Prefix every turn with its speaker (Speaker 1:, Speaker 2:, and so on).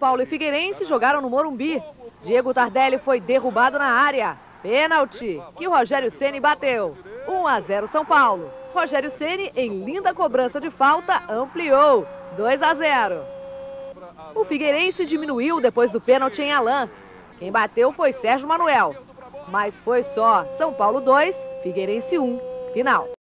Speaker 1: Paulo e Figueirense jogaram no Morumbi. Diego Tardelli foi derrubado na área. Pênalti, que o Rogério Ceni bateu. 1 a 0 São Paulo. Rogério Ceni, em linda cobrança de falta, ampliou. 2 a 0. O Figueirense diminuiu depois do pênalti em Alain. Quem bateu foi Sérgio Manuel. Mas foi só São Paulo 2, Figueirense 1. Final.